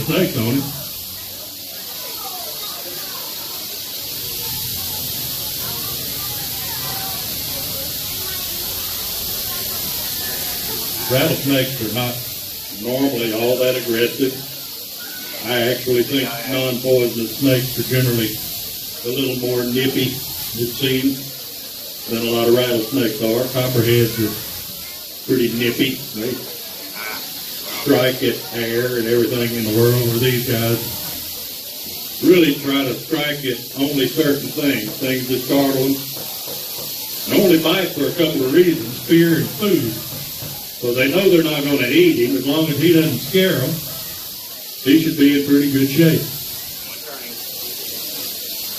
of snakes on it. Rattlesnakes are not normally all that aggressive. I actually think non-poisonous snakes are generally a little more nippy, it seems, than a lot of rattlesnakes are. Copperheads are pretty nippy. They strike at air and everything in the world, where these guys really try to strike at only certain things, things that startle them. And only bite for a couple of reasons, fear and food. So they know they're not going to eat him. As long as he doesn't scare them, he should be in pretty good shape.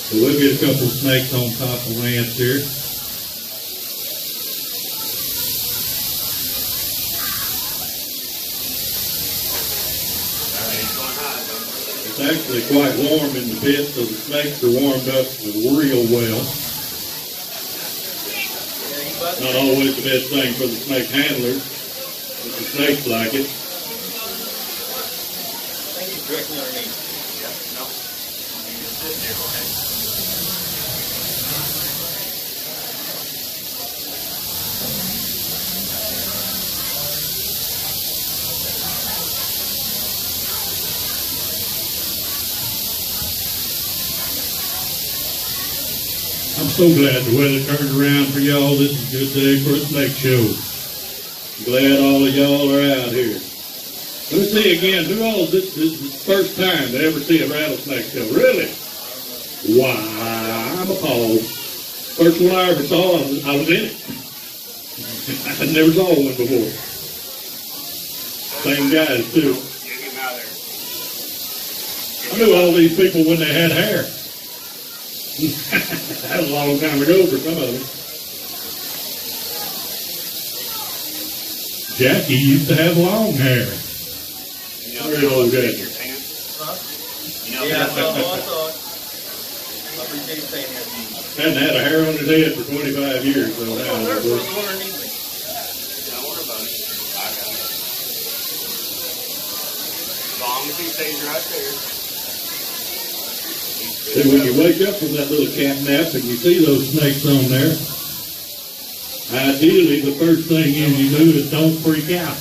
So we'll get a couple of snakes on top of Lance here. It's actually quite warm in the pit, so the snakes are warmed up real well. Not always the best thing for the snake handlers, but the snakes like it. Thank you directly underneath. No. There, okay? I'm so glad the weather turned around for y'all. This is a good day for a snake show. Glad all of y'all are out here. Let's see again. Who all this, this is the first time to ever see a rattlesnake show? Really? Wow, I'm appalled. First one I ever saw, I was, I was in it. I never saw one before. Same guys too. Get him out of there. I knew all these people when they had hair. That was a long time ago for some of them. Jackie used to have long hair. You know, Very old guy. your pants. Huh? You know, Yeah, I saw, I saw it. I appreciate you saying that. Hadn't had a hair on his head for 25 years. So What's now, on there? but- What's underneath me? Don't worry about it. I got it. As long as he stays right there. And when you wake up from that little cat nap and you see those snakes on there, ideally the first thing is you do is don't freak out.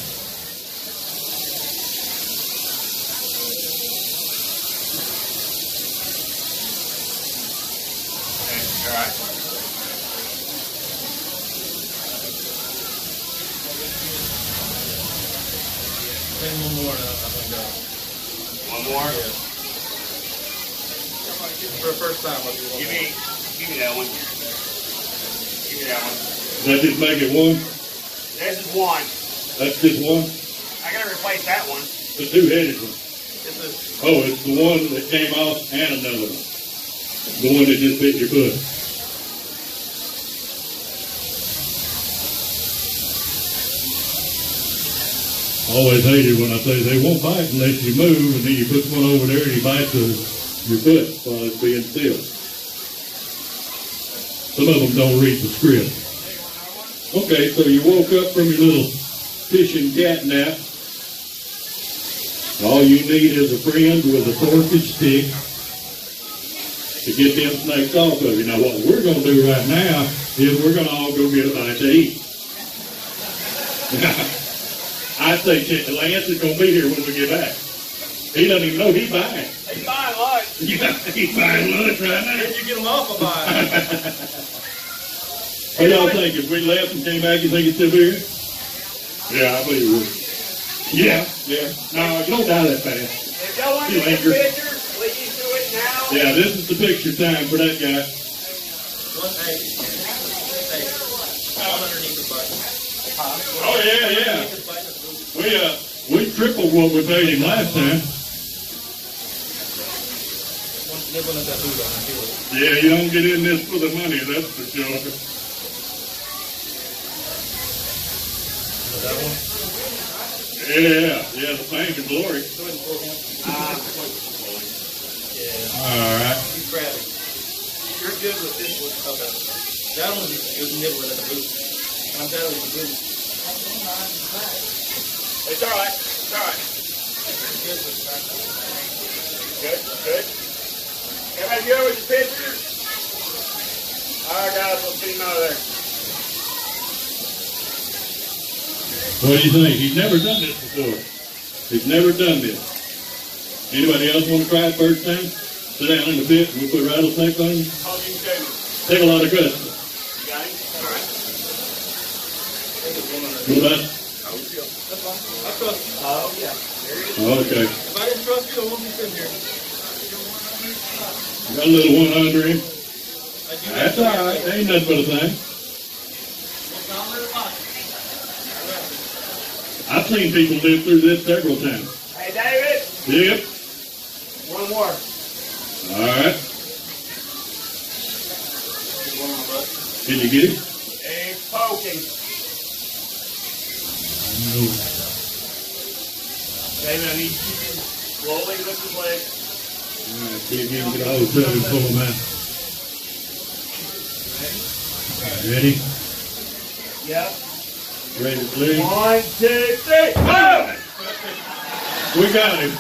Okay, all right. One more and I'm gonna go. One more. Yeah. For the first time, I'll do one Give me, give me that one. Give me that one. Does that just make it one? This is one. That's just one? I gotta replace that one. The two-headed one. This is Oh, it's the one that came off and another one. The one that just bit your foot. Always hated when I say they won't bite unless you move, and then you put one over there and he bites the, your foot while it's being still. Some of them don't read the script. Okay, so you woke up from your little fishing cat nap. All you need is a friend with a sausage stick to get them snakes off of you. Now, what we're going to do right now is we're going to all go get a bite to eat. I say Lance is going to be here when we get back. He doesn't even know he's back. buying. Hey, fine, lunch. to he's buying lunch right now. If you get them off, of mine? What y'all think? If we left and came back, you think he'd still here? Yeah, I believe it would. Yeah, yeah. No, you don't die that fast. If y'all want You to take linger. pictures, please do it now. Yeah, this is the picture time for that guy. One, hey, hey, one underneath the button. Oh, yeah, yeah. Underneath the button. We uh we tripled what we paid him last time. One nibbling at that boot on it. Feel it. Yeah, you don't get in this for the money, that's for sure. That one. Yeah, yeah, the fame and glory. Go ahead and pull. Uh, Yeah. All right. He's grabbing. You're good with this one. Okay. That one is good nibbling at the boot. I'm down with the boot. it's all right. It's all right. You're good with that. Good. Everybody good with the pictures? All right, guys, we'll see you out there. What do you think? He's never done this before. He's never done this. Anybody else want to try it first time? Sit down in the pit and we'll put rattlesnake on you. How you doing? Take a lot of guts. You got him? All right. What about? That's fine. I trust you. Oh, yeah. There it is. Okay. If I didn't trust you, I wouldn't be sitting here. Got a little one under him. That's all right. Ain't nothing but a thing. I've seen people live through this several times. Hey, David, Yep. one more. All right. One on my butt. Can you get him? He's poking. David, I need you to slowly lift his leg. All right. See if you can get a hold of him and pull him out. Ready? Yep. Ready play? One, two, three. Boom! We got him.